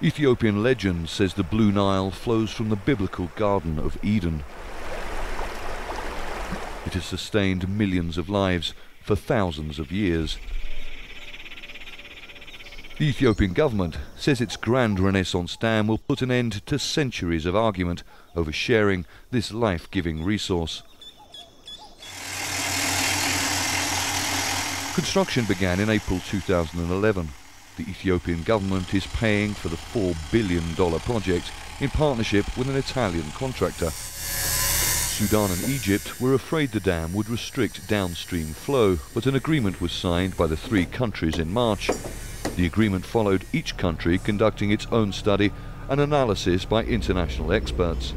Ethiopian legend says the Blue Nile flows from the biblical Garden of Eden. It has sustained millions of lives for thousands of years. The Ethiopian government says its Grand Renaissance Dam will put an end to centuries of argument over sharing this life-giving resource. Construction began in April 2011. The Ethiopian government is paying for the $4 billion project in partnership with an Italian contractor. Sudan and Egypt were afraid the dam would restrict downstream flow, but an agreement was signed by the three countries in March. The agreement followed each country conducting its own study and analysis by international experts.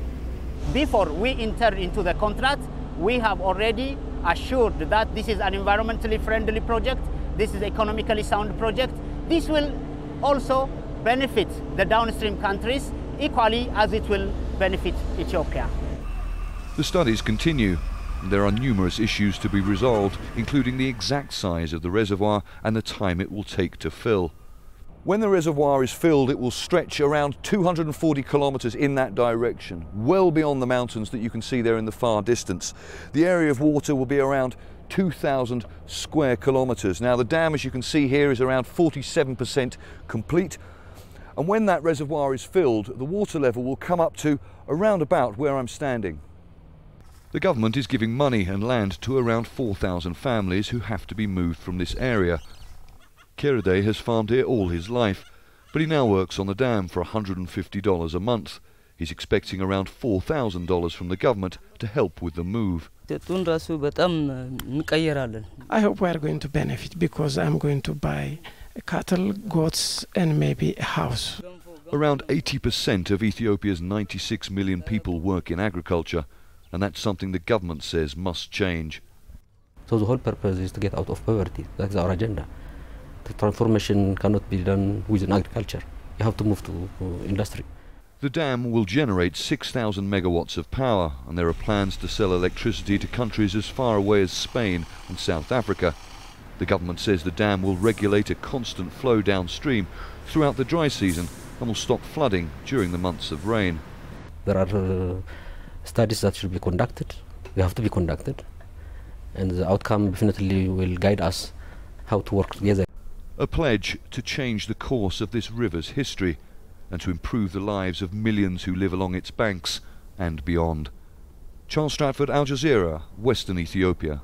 Before we enter into the contract, we have already assured that this is an environmentally friendly project, this is economically sound project. This will also benefit the downstream countries equally as it will benefit Ethiopia. The studies continue. There are numerous issues to be resolved, including the exact size of the reservoir and the time it will take to fill. When the reservoir is filled, it will stretch around 240 kilometres in that direction, well beyond the mountains that you can see there in the far distance. The area of water will be around 2,000 square kilometres. Now, the dam, as you can see here, is around 47% complete. And when that reservoir is filled, the water level will come up to around about where I'm standing. The government is giving money and land to around 4,000 families who have to be moved from this area. Kirade has farmed here all his life, but he now works on the dam for $150 a month. He's expecting around $4,000 from the government to help with the move. I hope we are going to benefit because I'm going to buy cattle, goats, and maybe a house. Around 80% of Ethiopia's 96 million people work in agriculture, and that's something the government says must change. So the whole purpose is to get out of poverty. That's our agenda. The transformation cannot be done within agriculture. You have to move to uh, industry. The dam will generate 6,000 megawatts of power, and there are plans to sell electricity to countries as far away as Spain and South Africa. The government says the dam will regulate a constant flow downstream throughout the dry season and will stop flooding during the months of rain. There are uh, studies that should be conducted. They have to be conducted. And the outcome definitely will guide us how to work together. A pledge to change the course of this river's history and to improve the lives of millions who live along its banks and beyond. Charles Stratford, Al Jazeera, Western Ethiopia.